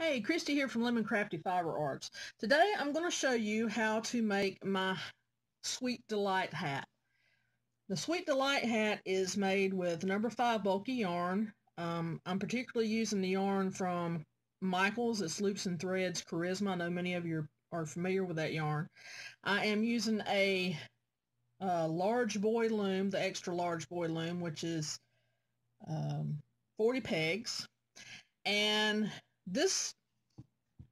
Hey, Christy here from Looming Crafty Fiber Arts. Today I'm going to show you how to make my Sweet Delight hat. The Sweet Delight hat is made with number 5 bulky yarn. Um, I'm particularly using the yarn from Michaels. It's Loops and Threads Charisma. I know many of you are familiar with that yarn. I am using a, a large Boye loom, the extra large Boye loom, which is um, 40 pegs. And this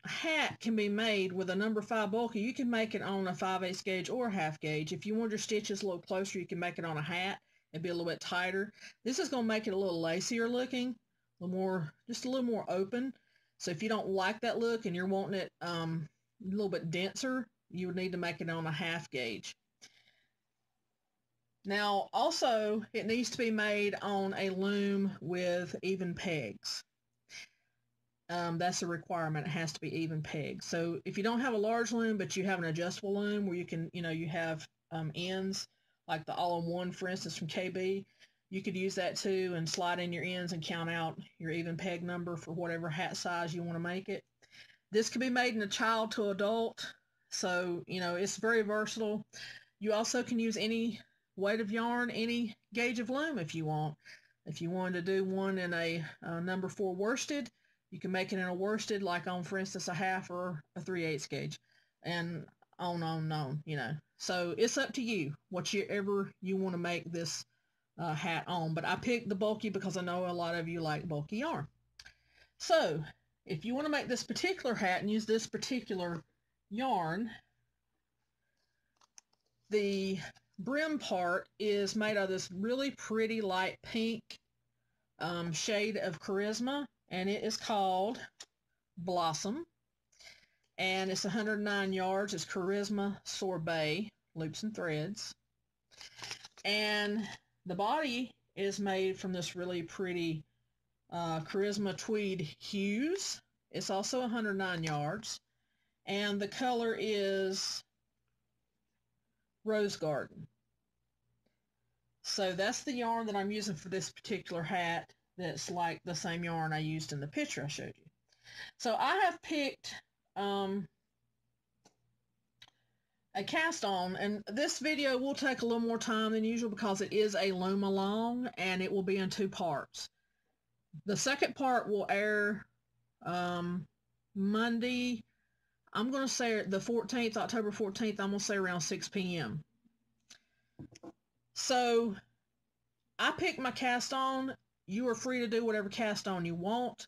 hat can be made with a number 5 bulky. You can make it on a 5 8 gauge or half gauge. If you want your stitches a little closer, you can make it on a hat. It'd be a little bit tighter. This is going to make it a little lacier looking, a little more, just a little more open. So if you don't like that look and you're wanting it um, a little bit denser, you would need to make it on a half gauge. Now, also, it needs to be made on a loom with even pegs um, that's a requirement. It has to be even pegged. So if you don't have a large loom, but you have an adjustable loom where you can, you know, you have um, ends, like the all-in-one, for instance, from KB, you could use that too and slide in your ends and count out your even peg number for whatever hat size you want to make it. This can be made in a child to adult, so, you know, it's very versatile. You also can use any weight of yarn, any gauge of loom if you want. If you wanted to do one in a uh, number four worsted, you can make it in a worsted, like on, for instance, a half or a 3 8 gauge, and on, on, on, you know. So it's up to you, whichever you ever you want to make this uh, hat on. But I picked the bulky because I know a lot of you like bulky yarn. So if you want to make this particular hat and use this particular yarn, the brim part is made of this really pretty light pink um, shade of Charisma and it is called Blossom. And it's 109 yards. It's Charisma Sorbet Loops and Threads. And the body is made from this really pretty uh, Charisma Tweed hues. It's also 109 yards. And the color is Rose Garden. So that's the yarn that I'm using for this particular hat that's like the same yarn I used in the picture I showed you. So I have picked um, a cast on and this video will take a little more time than usual because it is a loom along and it will be in two parts. The second part will air um, Monday, I'm going to say the 14th, October 14th, I'm going to say around 6 p.m. So I picked my cast on you are free to do whatever cast on you want.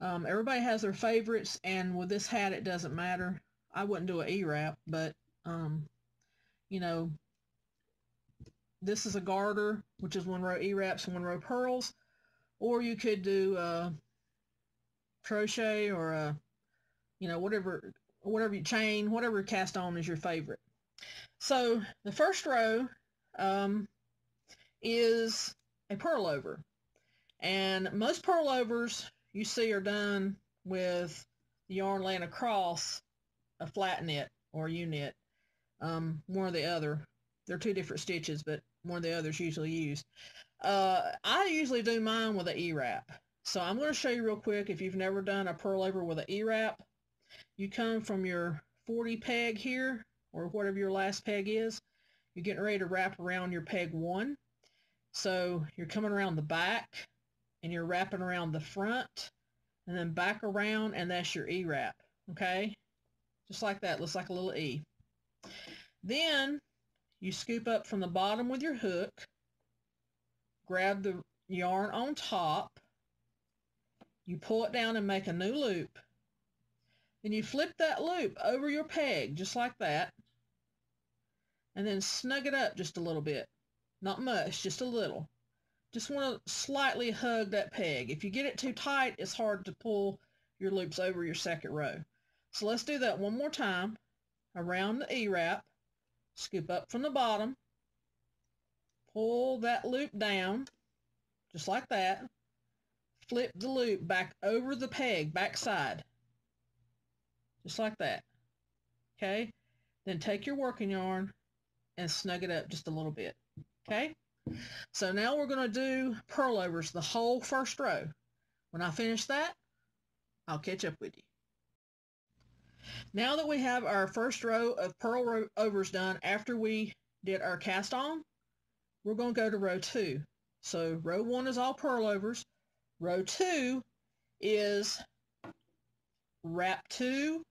Um, everybody has their favorites, and with this hat, it doesn't matter. I wouldn't do an E-wrap, but, um, you know, this is a garter, which is one row E-wraps and one row purls. Or you could do a crochet or a, you know, whatever, whatever you chain, whatever cast on is your favorite. So the first row um, is a purl over. And most purlovers you see are done with yarn laying across a flat knit or U-knit, um, one or the other. They're two different stitches, but one or the other is usually used. Uh, I usually do mine with an E-wrap. So I'm going to show you real quick if you've never done a purl over with an E-wrap. You come from your 40 peg here, or whatever your last peg is. You're getting ready to wrap around your peg 1. So you're coming around the back and you're wrapping around the front and then back around and that's your E-wrap, okay? Just like that, looks like a little E. Then you scoop up from the bottom with your hook, grab the yarn on top, you pull it down and make a new loop. Then you flip that loop over your peg, just like that, and then snug it up just a little bit. Not much, just a little just want to slightly hug that peg. If you get it too tight, it's hard to pull your loops over your second row. So let's do that one more time. Around the E-wrap, scoop up from the bottom, pull that loop down, just like that. Flip the loop back over the peg, back side, just like that. Okay? Then take your working yarn and snug it up just a little bit. Okay? So now we're going to do purlovers the whole first row. When I finish that, I'll catch up with you. Now that we have our first row of purl overs done after we did our cast on, we're going to go to row two. So row one is all purl overs. Row two is wrap two,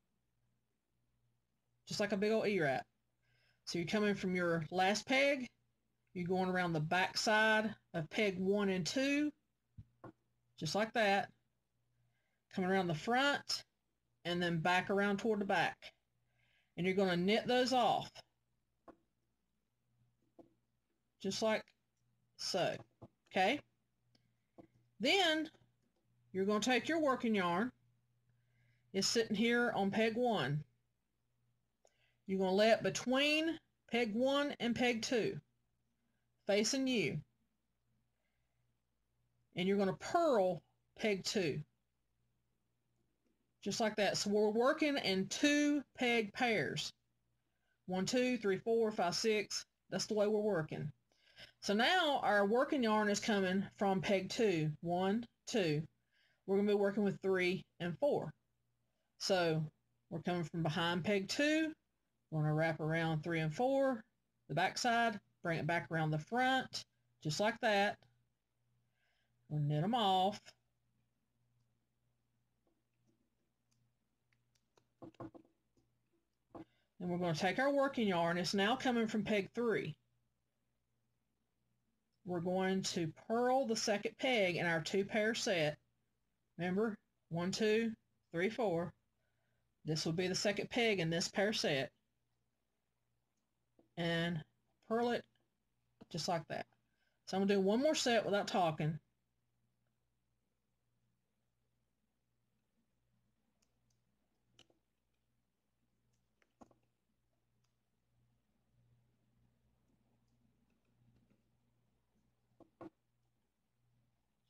just like a big old E-wrap. So you're coming from your last peg, you're going around the back side of peg one and two, just like that. Coming around the front, and then back around toward the back. And you're going to knit those off. Just like so. Okay? Then you're going to take your working yarn. It's sitting here on peg one. You're going to lay it between peg one and peg two, facing you. And you're going to purl peg two. Just like that. So we're working in two peg pairs. One, two, three, four, five, six. That's the way we're working. So now our working yarn is coming from peg two. One, two. We're going to be working with three and four. So we're coming from behind peg two. We're going to wrap around three and four, the back side, bring it back around the front, just like that. We'll knit them off. And we're going to take our working yarn. It's now coming from peg three. We're going to purl the second peg in our two pair set. Remember, one, two, three, four. This will be the second peg in this pair set. And purl it just like that. So I'm going to do one more set without talking.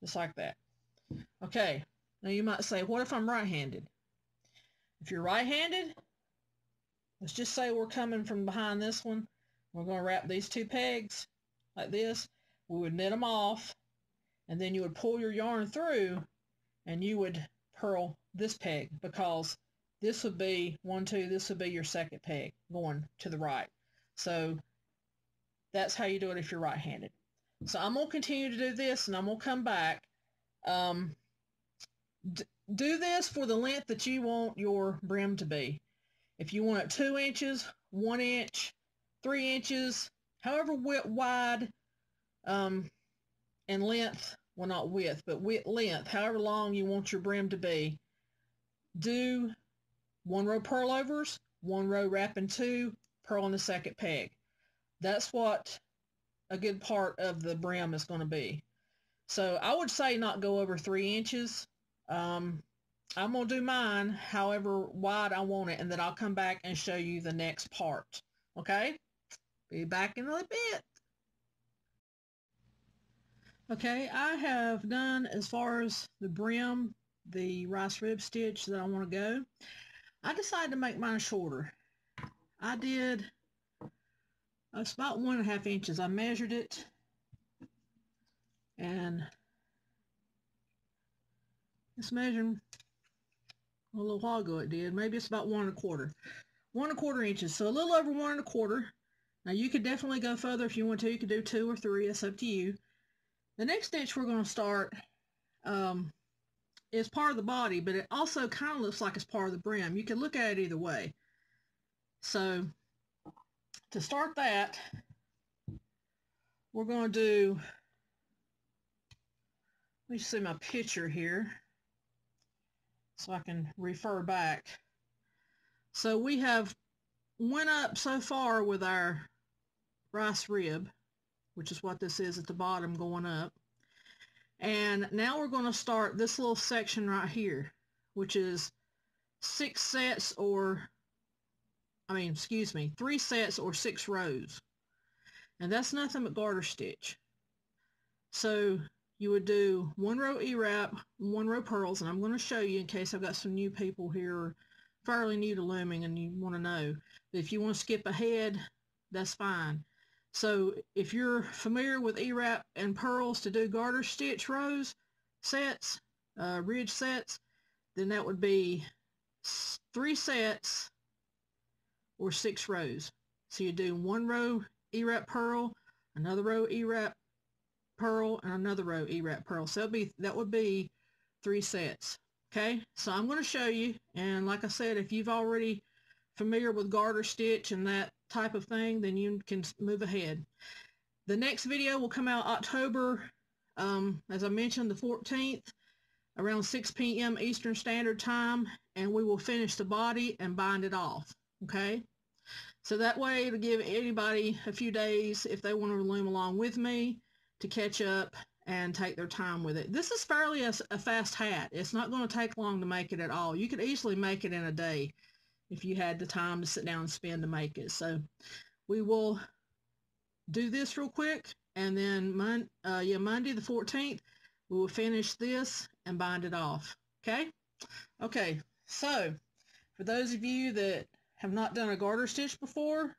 just like that. Okay, now you might say, what if I'm right-handed? If you're right-handed, let's just say we're coming from behind this one. We're going to wrap these two pegs like this. We would knit them off, and then you would pull your yarn through, and you would purl this peg because this would be one, two, this would be your second peg going to the right. So that's how you do it if you're right-handed. So I'm going to continue to do this and I'm going to come back. Um, do this for the length that you want your brim to be. If you want it two inches, one inch, three inches, however wide um, and length, well not width, but width, length, however long you want your brim to be, do one row purl overs, one row wrap wrapping two, purl in the second peg. That's what a good part of the brim is going to be. So I would say not go over three inches. Um, I'm going to do mine however wide I want it, and then I'll come back and show you the next part. Okay? Be back in a bit. Okay, I have done as far as the brim, the rice rib stitch that I want to go. I decided to make mine shorter. I did it's about one and a half inches. I measured it and it's measuring a little while ago it did. Maybe it's about one and a quarter. One and a quarter inches. So a little over one and a quarter. Now you could definitely go further if you want to. You could do two or three. It's up to you. The next stitch we're going to start um, is part of the body, but it also kind of looks like it's part of the brim. You can look at it either way. So to start that, we're going to do, let me see my picture here so I can refer back. So we have went up so far with our rice rib, which is what this is at the bottom going up. And now we're going to start this little section right here, which is six sets or I mean, excuse me, three sets or six rows. And that's nothing but garter stitch. So you would do one row E-wrap, one row purls, and I'm going to show you in case I've got some new people here fairly new to looming and you want to know. If you want to skip ahead, that's fine. So if you're familiar with E-wrap and purls to do garter stitch rows, sets, uh, ridge sets, then that would be three sets or six rows. So you do one row E-wrap purl, another row E-wrap purl, and another row E-wrap purl. So be, that would be three sets. Okay, so I'm going to show you, and like I said, if you've already familiar with garter stitch and that type of thing, then you can move ahead. The next video will come out October, um, as I mentioned, the 14th, around 6 p.m. Eastern Standard Time, and we will finish the body and bind it off, okay? So that way it'll give anybody a few days if they want to loom along with me to catch up and take their time with it. This is fairly a, a fast hat. It's not going to take long to make it at all. You could easily make it in a day if you had the time to sit down and spend to make it. So we will do this real quick and then mon uh, yeah, Monday the 14th we will finish this and bind it off. Okay? Okay, so for those of you that have not done a garter stitch before,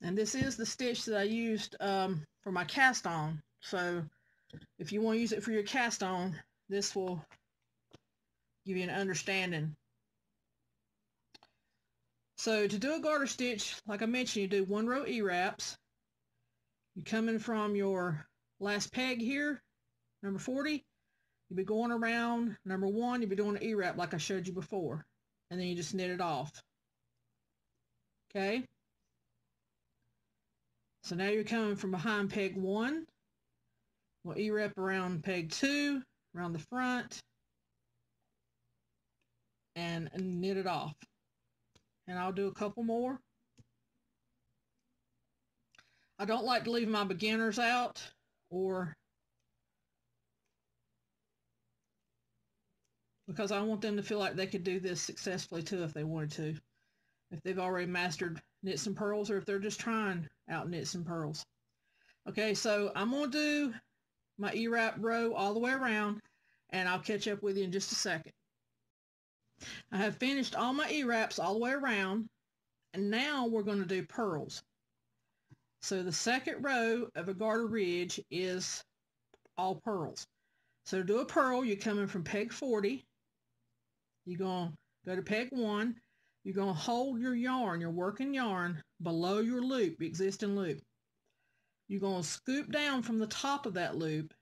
and this is the stitch that I used um, for my cast on. So if you want to use it for your cast on, this will give you an understanding. So to do a garter stitch, like I mentioned, you do one row E-wraps. You come in from your last peg here, number 40. You'll be going around number one, you'll be doing an E-wrap like I showed you before. And then you just knit it off. Okay? So now you're coming from behind peg one. We'll E-wrap around peg two, around the front, and knit it off. And I'll do a couple more. I don't like to leave my beginners out or because I want them to feel like they could do this successfully too if they wanted to. If they've already mastered knits and purls or if they're just trying out knits and purls. Okay, so I'm going to do my E-wrap row all the way around and I'll catch up with you in just a second. I have finished all my E-wraps all the way around and now we're going to do purls. So the second row of a garter ridge is all purls. So to do a purl, you're coming from peg 40. You're going to go to peg 1. You're going to hold your yarn, your working yarn, below your loop, existing loop. You're going to scoop down from the top of that loop,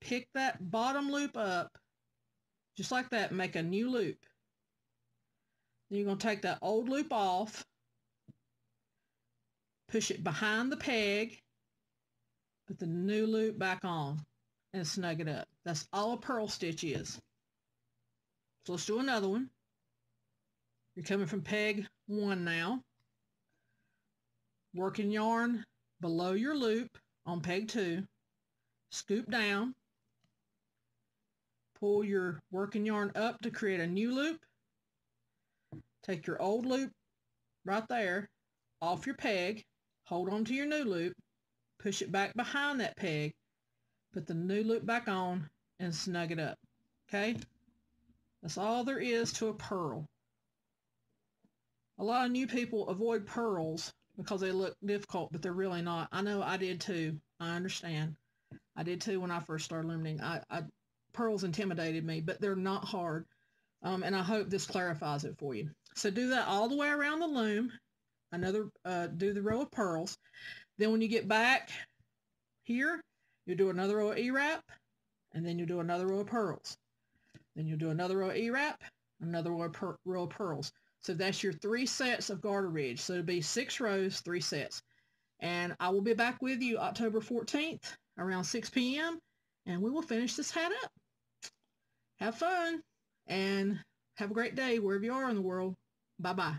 pick that bottom loop up, just like that, make a new loop. You're going to take that old loop off, push it behind the peg, put the new loop back on, and snug it up. That's all a purl stitch is. So let's do another one. You're coming from peg one now. Working yarn below your loop on peg two. Scoop down. Pull your working yarn up to create a new loop. Take your old loop right there off your peg. Hold on to your new loop. Push it back behind that peg. Put the new loop back on and snug it up. Okay? That's all there is to a purl. A lot of new people avoid purls because they look difficult, but they're really not. I know I did too. I understand. I did too when I first started looming. I, I purls intimidated me, but they're not hard. Um, and I hope this clarifies it for you. So do that all the way around the loom. Another, uh, do the row of purls. Then when you get back here, you do another row of E-wrap, and then you do another row of purls. Then you'll do another row of E-wrap, another row of, row of purls. So that's your three sets of garter ridge. So it'll be six rows, three sets. And I will be back with you October 14th around 6 p.m. and we will finish this hat up. Have fun and have a great day wherever you are in the world. Bye-bye.